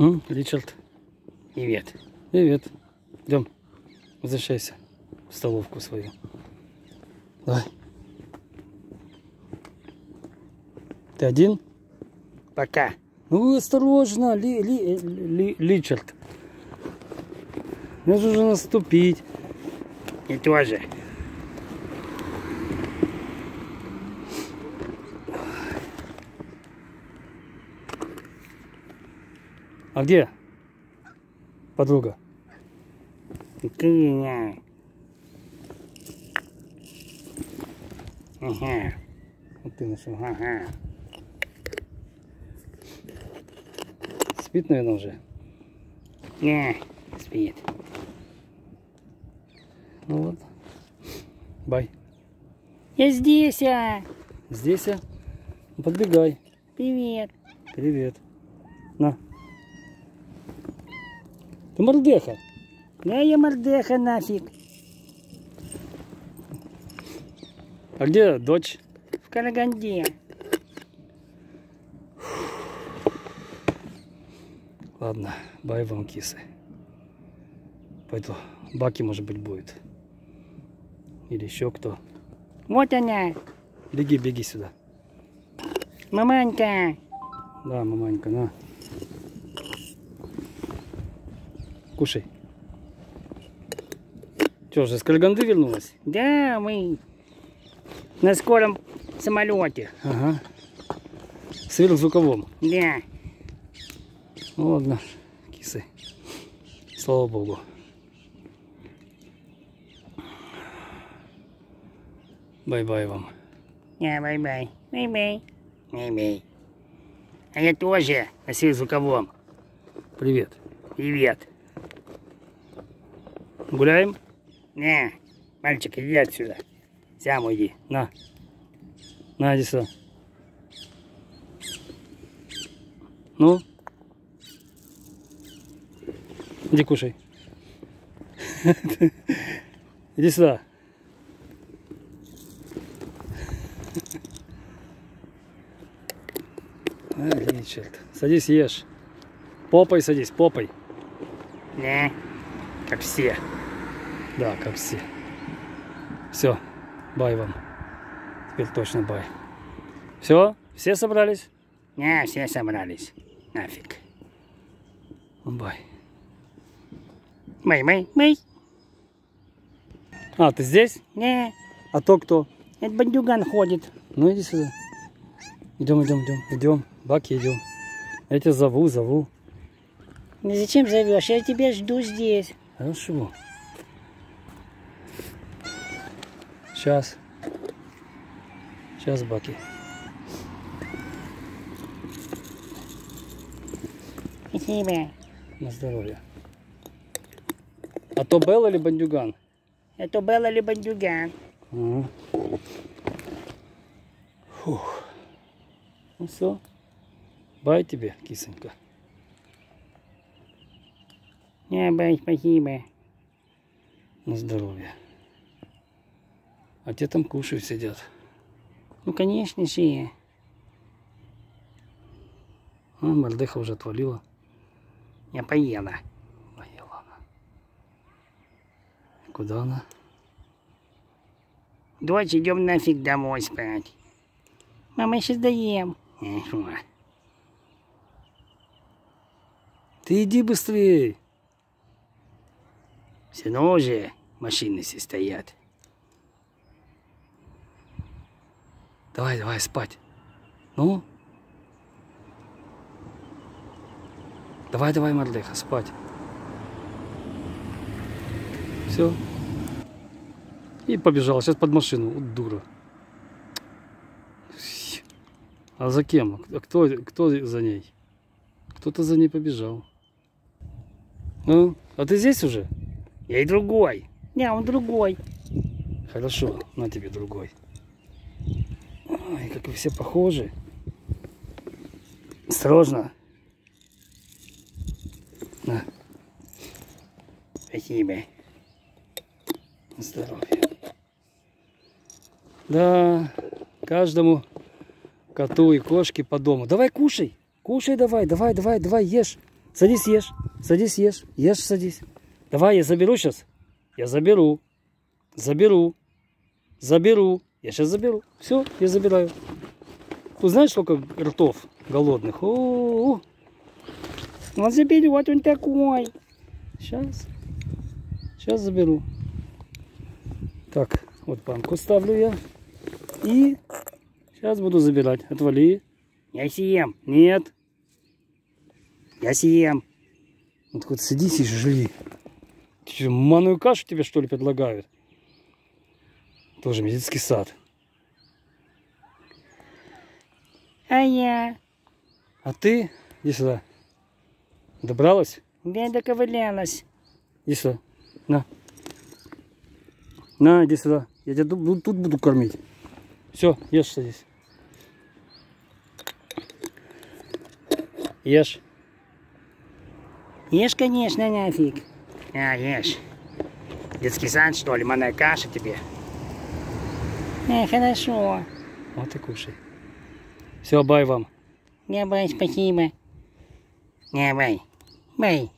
М, Ричард, Привет. привет. Идем, возвращайся в столовку свою. Давай. Ты один? Пока. Ну, осторожно, Ли, Ли, Ли- Ричард. Надо уже наступить. И тоже. А где подруга? Ага. Вот ты нашел. Ага. Спит, наверное, уже. Не, спит. Ну вот. Бай. Я здесь, а. Здесь я. Подбегай. Привет. Привет. На. Ты мордеха. Да я мордеха нафиг. А где дочь? В Караганде. Ладно, бай вам кисы. Пойду. Баки, может быть, будет. Или еще кто. Вот она. Беги, беги сюда. Маманька. Да, маманька, на. Кушай. Че, уже с Кальганды вернулась? Да, мы на скором самолете. Ага. Сверхзвуковом. Да. Ну ладно, кисы. Слава богу. Bye-bye вам. Да, bye-bye. Bye-bye. Bye-bye. А я тоже на сверхзвуковом. Привет. Привет. Гуляем? На, мальчик, иди отсюда. Сам уйди. На. На, иди сюда. Ну? Иди кушай. Иди сюда. Ричард. Садись, ешь. Попой садись, попой. На, как все. Да, как все. Все, бай вам. Теперь точно bye. Все, все собрались? На, все собрались. Нафиг. Bye. Bye-bye, bye. А, ты здесь? На, А то кто? этот бандюган ходит. Ну иди сюда. Идем, идем, идем, идем. Баки идем. Я тебя зову, зову. Ну зачем зовешь? Я тебя жду здесь. Хорошо. Сейчас. Сейчас, Баки. Спасибо. На здоровье. А то Белла или бандюган? Это Белла или бандюган? Ага. Фух. Ну все. Бай тебе, кисонька. Не, бай, спасибо. На здоровье. А те там кушают, сидят. Ну, конечно же. А, мордеха уже отвалила. Я поела. Поела она. Куда она? Дочь, идем нафиг домой спать. Мама, я сейчас доем. Ты иди быстрее. Все уже машины все стоят. Давай, давай спать. Ну? Давай, давай, мордеха, спать. Все. И побежал. Сейчас под машину. Вот дура. А за кем? А кто, кто за ней? Кто-то за ней побежал. Ну, а ты здесь уже? Я и другой. Не, он другой. Хорошо, на тебе другой. Ой, как вы все похожи. Осторожно. На, Спасибо. на здоровье. Да, каждому коту и кошке по дому. Давай кушай. Кушай давай, давай, давай, давай, ешь. Садись, ешь. Садись, ешь. Ешь, садись. Давай, я заберу сейчас. Я заберу. Заберу. Заберу. Я сейчас заберу. Все, я забираю. Тут знаешь, сколько ртов голодных? О, -о, -о. Он заберет, он такой. Сейчас. Сейчас заберу. Так, вот банку ставлю я. И сейчас буду забирать. Отвали. Я съем. Нет. Я съем. Вот вот садись и жри. Манную кашу тебе что ли предлагают? Тоже медицинский сад. А я? А ты? Иди сюда. Добралась? Да доковылялась. Иди сюда. На. На, иди сюда. Я тебя тут, тут буду кормить. Все, ешь садись. Ешь. Ешь, конечно, нафиг. А, ешь. Детский сад, что ли, манная каша тебе? Э, хорошо. Вот и кушай. Все, бай вам. Не, бай, спасибо. Не, бай. Бай.